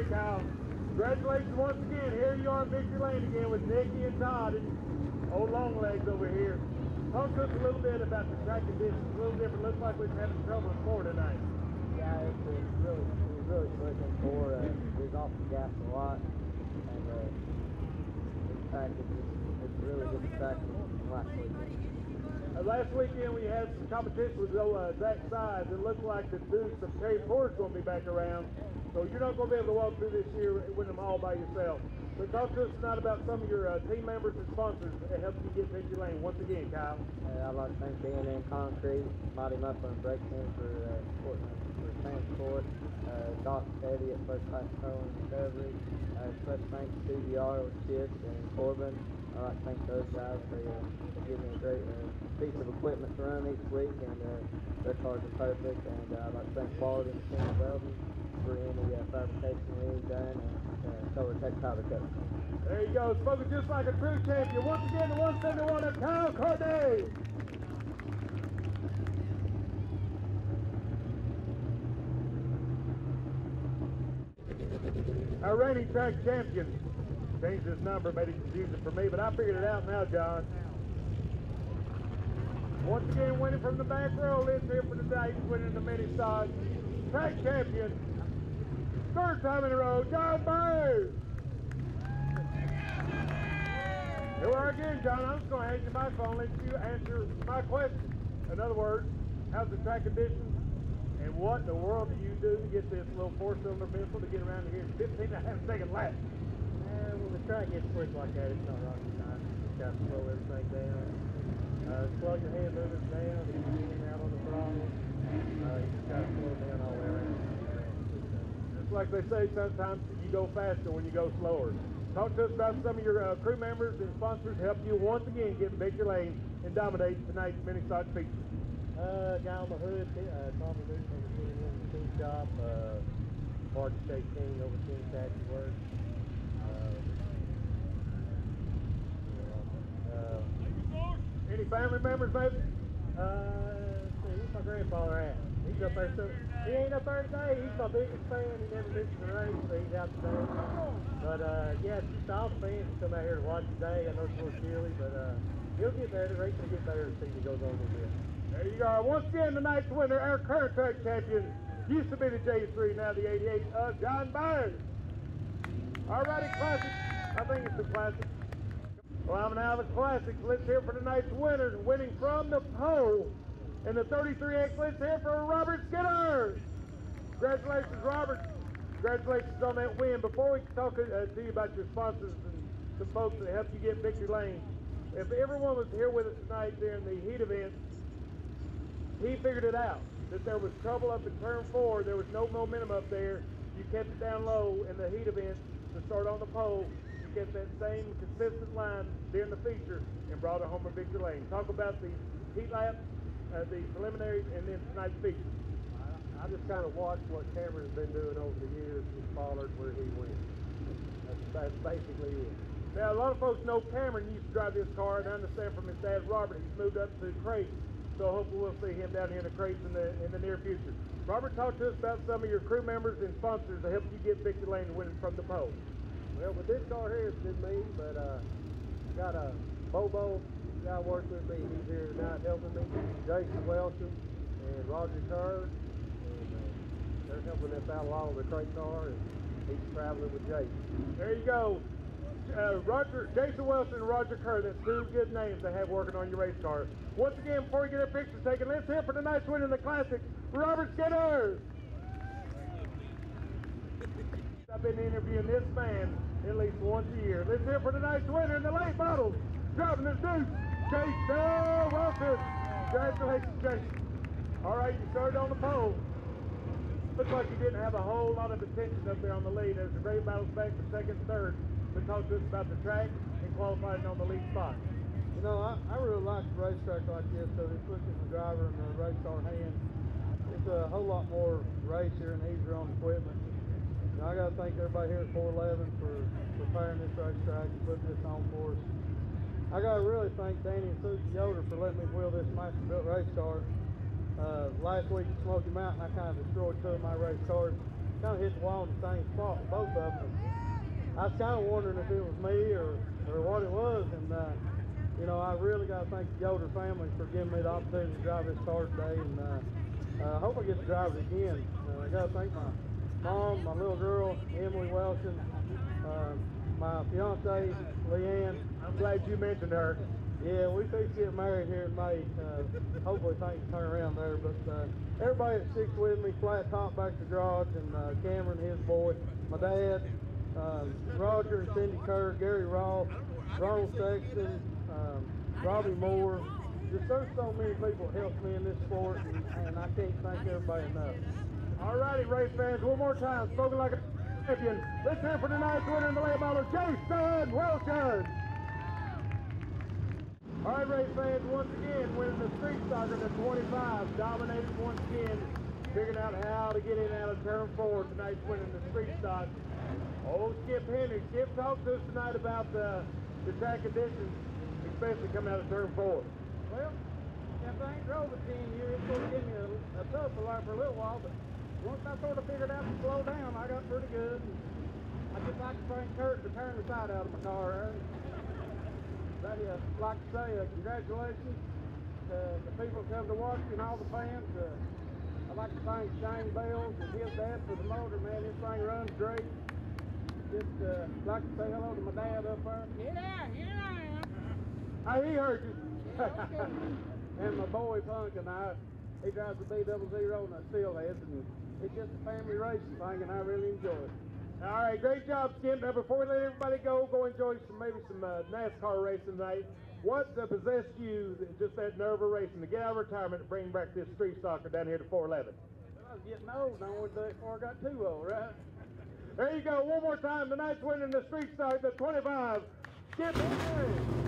righty, Kyle. Congratulations once again. Here you are in Victory Lane again with Nicky and Todd and old long legs over here. Talk to us a little bit about the track conditions. A little different. Looks like we're having trouble in four tonight. Yeah, it's, it's really, it was really in four. Uh, was off the gas a lot, and uh, in fact, it's, just, it's really good track from last weekend. Uh, last weekend we had some competition with uh, Zach Sides. It looked like the Dukes of Terry Porter's going to be back around. So you're not going to be able to walk through this year and win them all by yourself. So talk to us tonight about some of your uh, team members and sponsors that helped you get Victory Lane. Once again, Kyle. Uh, I'd like to thank B&M Concrete, Mighty Muffler and Brakeman for uh, supporting us for transport, uh, Doc Eddie at First Class Towing Recovery, uh, special thanks to CBR with Chips and Corbin. I'd like to thank those guys for uh, giving me a great uh, piece of equipment to run each week, and uh, their cars are perfect. And uh, I'd like to thank Quality Machine Welding for any uh, fabrication we've done, and uh, Solar Tech Powder Coat. There you go. Spoken just like a true champion. Once again, the 171 of Kyle Corday. Our reigning track champion changed his number, made it confusing for me, but I figured it out now, John. Once again, winning from the back row, Liz here for today, He's winning the mini stars. Track champion, third time in a row, John Byers. Here we are again, John. I'm just going to hand you my phone, let you answer my question. In other words, how's the track conditions? And what in the world do you do to get this little four-cylinder missile to get around here in 15 and a half second lap? Uh, when the track like that, it's not rocket science. Just got to slow everything down. Uh, slow your hand movements down. If you're getting out on the throttle, uh, you just got to slow down all the way around. Just like they say, sometimes you go faster when you go slower. Talk to us about some of your uh, crew members and sponsors to help you once again get Victory Lane and dominate tonight's mini stock feature. Uh, guy on the hood, uh, Tommy Newton overseeing him in the tool shop. Uh, Mark State King overseeing taxi work. Uh, uh, Any family members, maybe? Uh, let's see, where's my grandfather at? He's up there. So he ain't up there today. He's my biggest fan. He never misses a race, so he's out today. But uh, yeah, just all fans come out here to watch today. I know it's a little chilly, but uh, he'll get better. The race will get better as season goes on a little bit. There you are. Once again, tonight's winner, our current track champion, used to be the J3, now the 88, uh, John Byers. Alrighty, classic. I think it's the classic. Well, I'm now the classics. Let's hear for tonight's winners, winning from the pole in the 33X. Let's hear for Robert Skinner. Congratulations, Robert. Congratulations on that win. Before we talk uh, to you about your sponsors and the folks that helped you get Victory Lane, if everyone was here with us tonight during the heat event, he figured it out that there was trouble up in turn four. There was no momentum up there. You kept it down low in the heat event to start on the pole. Kept that same consistent line during the feature and brought it home for Victory Lane. Talk about the heat lap, uh, the preliminaries, and then tonight's feature. I just kind of watched what Cameron's been doing over the years and followed where he went. That's, that's basically it. Now, a lot of folks know Cameron used to drive this car, and I understand from his dad, Robert, he's moved up to crates. So hopefully we'll see him down here in the crates in the in the near future. Robert, talk to us about some of your crew members and sponsors that helped you get Victory Lane winning from the pole. Well, with this car here, it's been me, but uh, got a Bobo guy working with me. He's here tonight helping me. Jason Welsham and Roger Kerr. And uh, they're helping us out along with the crate car, and he's traveling with Jason. There you go. Uh, Roger, Jason Wilson and Roger Kerr, that's two good names to have working on your race car. Once again, before we get our pictures taken, let's hear for tonight's winner in the Classic, Robert Skinner. I've been interviewing this man at least once a year. Let's hear for tonight's winner in the late models, driving the Deuce, Jason Wilson. Congratulations, Jason. All right, you started on the pole. Looks like you didn't have a whole lot of attention up there on the lead. There's a great battles back for second and third. But talk to us about the track and qualifying on the lead spot. You know, I, I really like the racetrack like this because it puts the driver in the race car hands. It's a whole lot more racier and easier on the And I got to thank everybody here at 411 for preparing this racetrack and putting this on for us. I got to really thank Danny and Susan Yoder for letting me wheel this Masterbuilt race car. Uh, last week at Smoky Mountain, I kind of destroyed two of my race cars. kind of hit the wall in the same spot with both of them. I was kind of wondering if it was me or, or what it was, and uh, you know, I really got to thank the Yoder family for giving me the opportunity to drive this car today, and uh, uh, I hope I get to drive it again. Uh, I got to thank my mom, my little girl, Emily Welton, uh, my fiance, Leanne. I'm glad you mentioned her. Yeah, we to get married here in May. Uh, hopefully things turn around there. But uh, everybody that sticks with me, flat top back to garage, and uh, Cameron, his boy, my dad, uh, Roger and Cindy Kerr, Gary Ross, Ronald Sexton, um, Robbie Moore. Just there's so many people helped me in this sport, and, and I can't thank everybody enough. All righty, race fans, one more time, spoken like a champion. Let's hear for tonight's winner in the late model, Jason Welchard. All right, race fans, once again, winning the street soccer to 25, dominated once again, figuring out how to get in out of turn four. Tonight's winning the street stock. Old Skip Henry. Skip talked to us tonight about the, the track conditions, especially coming out of turn four. Well, if I ain't drove it 10 years, it's going to give me a, a tough for for a little while, but once I sort of figured out to slow down, I got pretty good. I just like to thank Kurt to turn the side out of my car. And I'd uh, like to say uh, congratulations to the people that come to watch and all the fans. Uh, I'd like to thank Shane Bells and his dad for the motor, man. This thing runs great. Just uh, like to say hello to my dad up there. Yeah, here I am. I he heard you. and my boy Punk and I, he drives the B double zero and I still heads and it's just a family racing thing and I really enjoy it. All right, great job, Skip. Now, before we let everybody go, go enjoy some maybe some uh, NASCAR racing tonight. What uh, possessed you, just that nerve of racing, to get out of retirement and bring back this street soccer down here to 411? I was getting old and I wanted to do it before I got too old, right? There you go, one more time. Tonight's winning the street soccer, the 25. Skip Henry.